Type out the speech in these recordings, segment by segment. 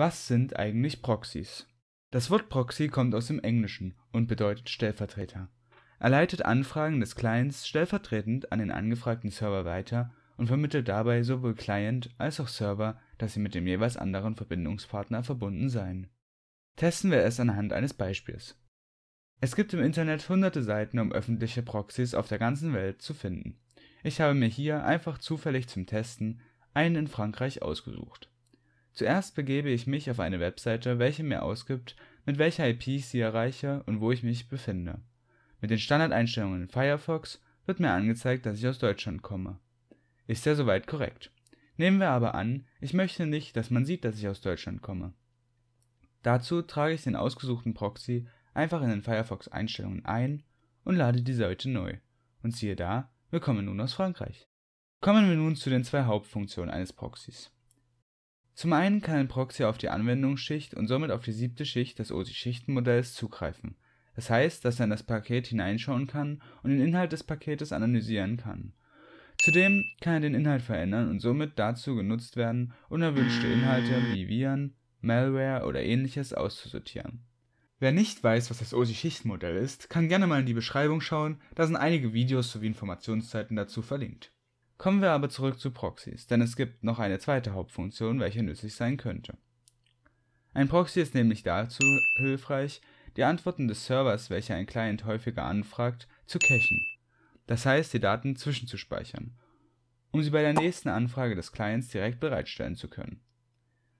Was sind eigentlich Proxys? Das Wort Proxy kommt aus dem Englischen und bedeutet Stellvertreter. Er leitet Anfragen des Clients stellvertretend an den angefragten Server weiter und vermittelt dabei sowohl Client als auch Server, dass sie mit dem jeweils anderen Verbindungspartner verbunden seien. Testen wir es anhand eines Beispiels. Es gibt im Internet hunderte Seiten, um öffentliche Proxys auf der ganzen Welt zu finden. Ich habe mir hier einfach zufällig zum Testen einen in Frankreich ausgesucht. Zuerst begebe ich mich auf eine Webseite, welche mir ausgibt, mit welcher IP ich sie erreiche und wo ich mich befinde. Mit den Standardeinstellungen in Firefox wird mir angezeigt, dass ich aus Deutschland komme. Ist ja soweit korrekt. Nehmen wir aber an, ich möchte nicht, dass man sieht, dass ich aus Deutschland komme. Dazu trage ich den ausgesuchten Proxy einfach in den Firefox-Einstellungen ein und lade die Seite neu. Und siehe da, wir kommen nun aus Frankreich. Kommen wir nun zu den zwei Hauptfunktionen eines Proxys. Zum einen kann ein Proxy auf die Anwendungsschicht und somit auf die siebte Schicht des OSI-Schichtenmodells zugreifen. Das heißt, dass er in das Paket hineinschauen kann und den Inhalt des Paketes analysieren kann. Zudem kann er den Inhalt verändern und somit dazu genutzt werden, unerwünschte Inhalte wie Viren, Malware oder ähnliches auszusortieren. Wer nicht weiß, was das OSI-Schichtenmodell ist, kann gerne mal in die Beschreibung schauen, da sind einige Videos sowie Informationszeiten dazu verlinkt. Kommen wir aber zurück zu Proxys, denn es gibt noch eine zweite Hauptfunktion, welche nützlich sein könnte. Ein Proxy ist nämlich dazu hilfreich, die Antworten des Servers, welche ein Client häufiger anfragt, zu cachen das heißt die Daten zwischenzuspeichern, um sie bei der nächsten Anfrage des Clients direkt bereitstellen zu können.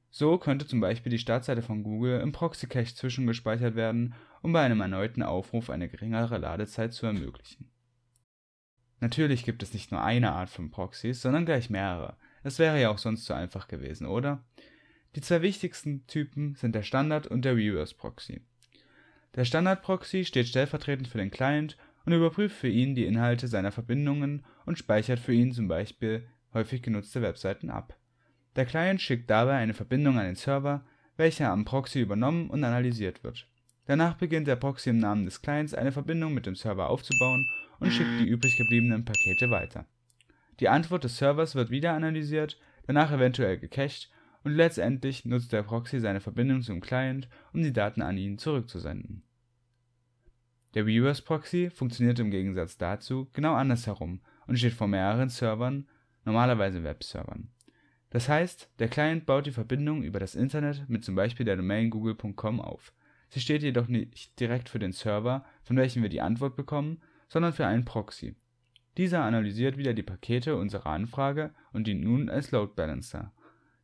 So könnte zum Beispiel die Startseite von Google im Proxy-Cache zwischengespeichert werden, um bei einem erneuten Aufruf eine geringere Ladezeit zu ermöglichen. Natürlich gibt es nicht nur eine Art von Proxys, sondern gleich mehrere. Es wäre ja auch sonst zu einfach gewesen, oder? Die zwei wichtigsten Typen sind der Standard und der Reverse Proxy. Der Standard Proxy steht stellvertretend für den Client und überprüft für ihn die Inhalte seiner Verbindungen und speichert für ihn zum Beispiel häufig genutzte Webseiten ab. Der Client schickt dabei eine Verbindung an den Server, welcher am Proxy übernommen und analysiert wird. Danach beginnt der Proxy im Namen des Clients eine Verbindung mit dem Server aufzubauen und schickt die übrig gebliebenen Pakete weiter. Die Antwort des Servers wird wieder analysiert, danach eventuell gecached und letztendlich nutzt der Proxy seine Verbindung zum Client, um die Daten an ihn zurückzusenden der Reverse-Proxy funktioniert im Gegensatz dazu genau andersherum und steht vor mehreren Servern, normalerweise Webservern. Das heißt, der Client baut die Verbindung über das Internet mit zum Beispiel der Domain google.com auf. Sie steht jedoch nicht direkt für den Server, von welchem wir die Antwort bekommen, sondern für einen Proxy. Dieser analysiert wieder die Pakete unserer Anfrage und dient nun als Load Balancer.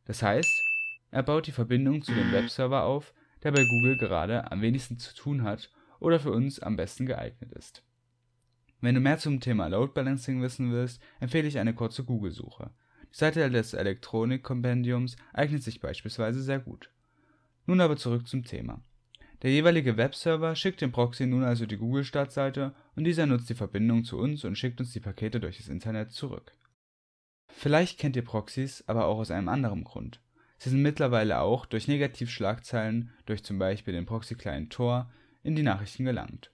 Das heißt, er baut die Verbindung zu dem Webserver auf, der bei Google gerade am wenigsten zu tun hat oder für uns am besten geeignet ist. Wenn du mehr zum Thema Load Balancing wissen willst, empfehle ich eine kurze Google-Suche. Die Seite des Elektronik-Kompendiums eignet sich beispielsweise sehr gut. Nun aber zurück zum Thema. Der jeweilige Webserver schickt dem Proxy nun also die Google-Startseite und dieser nutzt die Verbindung zu uns und schickt uns die Pakete durch das Internet zurück. Vielleicht kennt ihr Proxys aber auch aus einem anderen Grund. Sie sind mittlerweile auch durch Negativschlagzeilen, durch zum Beispiel den Proxy-Client Tor, in die Nachrichten gelangt.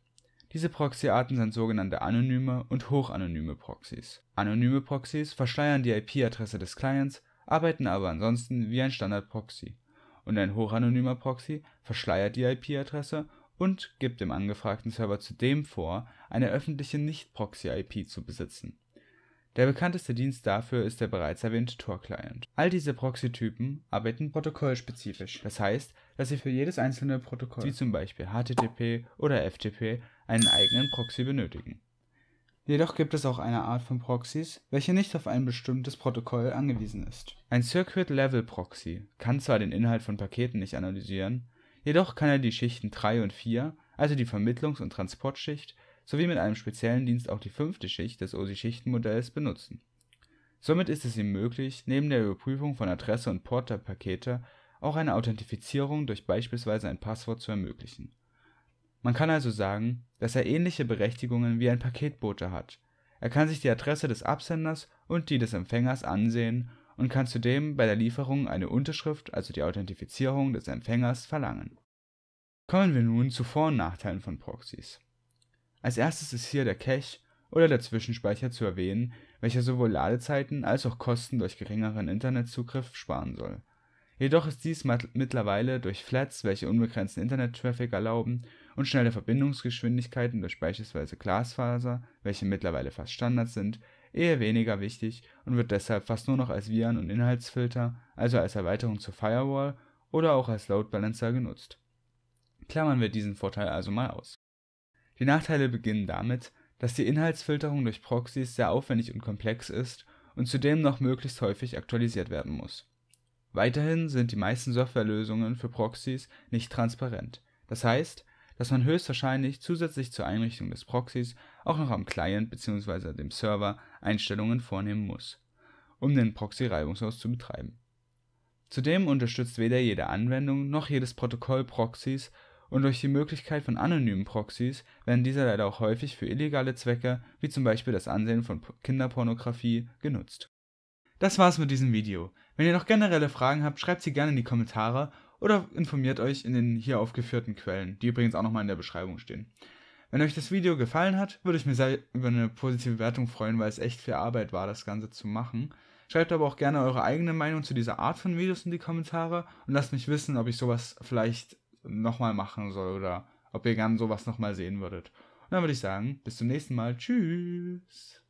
Diese Proxyarten sind sogenannte anonyme und hochanonyme Proxys. Anonyme Proxys verschleiern die IP-Adresse des Clients, arbeiten aber ansonsten wie ein Standard-Proxy, und ein hochanonymer Proxy verschleiert die IP-Adresse und gibt dem angefragten Server zudem vor, eine öffentliche Nicht-Proxy-IP zu besitzen der bekannteste Dienst dafür ist der bereits erwähnte Tor-Client. All diese Proxy-Typen arbeiten protokollspezifisch, das heißt, dass sie für jedes einzelne Protokoll, wie zum Beispiel HTTP oder FTP, einen eigenen Proxy benötigen. Jedoch gibt es auch eine Art von Proxys, welche nicht auf ein bestimmtes Protokoll angewiesen ist. Ein Circuit-Level-Proxy kann zwar den Inhalt von Paketen nicht analysieren, jedoch kann er die Schichten 3 und 4, also die Vermittlungs- und Transportschicht, sowie mit einem speziellen Dienst auch die fünfte Schicht des OSI-Schichtenmodells benutzen. Somit ist es ihm möglich, neben der Überprüfung von Adresse und Port der Pakete auch eine Authentifizierung durch beispielsweise ein Passwort zu ermöglichen. Man kann also sagen, dass er ähnliche Berechtigungen wie ein Paketbote hat. Er kann sich die Adresse des Absenders und die des Empfängers ansehen und kann zudem bei der Lieferung eine Unterschrift, also die Authentifizierung des Empfängers, verlangen. Kommen wir nun zu Vor- und Nachteilen von Proxys als erstes ist hier der Cache oder der Zwischenspeicher zu erwähnen, welcher sowohl Ladezeiten als auch Kosten durch geringeren Internetzugriff sparen soll. Jedoch ist dies mittlerweile durch Flats, welche unbegrenzten Internet-Traffic erlauben, und schnelle Verbindungsgeschwindigkeiten durch beispielsweise Glasfaser, welche mittlerweile fast Standard sind, eher weniger wichtig und wird deshalb fast nur noch als Viren und Inhaltsfilter, also als Erweiterung zur Firewall oder auch als Load Balancer genutzt. Klammern wir diesen Vorteil also mal aus. Die Nachteile beginnen damit, dass die Inhaltsfilterung durch Proxys sehr aufwendig und komplex ist und zudem noch möglichst häufig aktualisiert werden muss. Weiterhin sind die meisten Softwarelösungen für Proxys nicht transparent. Das heißt, dass man höchstwahrscheinlich zusätzlich zur Einrichtung des Proxys auch noch am Client bzw. dem Server Einstellungen vornehmen muss, um den Proxy reibungslos zu betreiben. Zudem unterstützt weder jede Anwendung noch jedes Protokoll Proxys und durch die Möglichkeit von anonymen Proxys werden diese leider auch häufig für illegale Zwecke wie zum Beispiel das Ansehen von Kinderpornografie genutzt. Das war's mit diesem Video. Wenn ihr noch generelle Fragen habt, schreibt sie gerne in die Kommentare oder informiert euch in den hier aufgeführten Quellen, die übrigens auch nochmal in der Beschreibung stehen. Wenn euch das Video gefallen hat, würde ich mich sehr über eine positive Bewertung freuen, weil es echt viel Arbeit war, das Ganze zu machen. Schreibt aber auch gerne eure eigene Meinung zu dieser Art von Videos in die Kommentare und lasst mich wissen, ob ich sowas vielleicht nochmal machen soll oder ob ihr gerne sowas nochmal sehen würdet. Und dann würde ich sagen, bis zum nächsten Mal. Tschüss.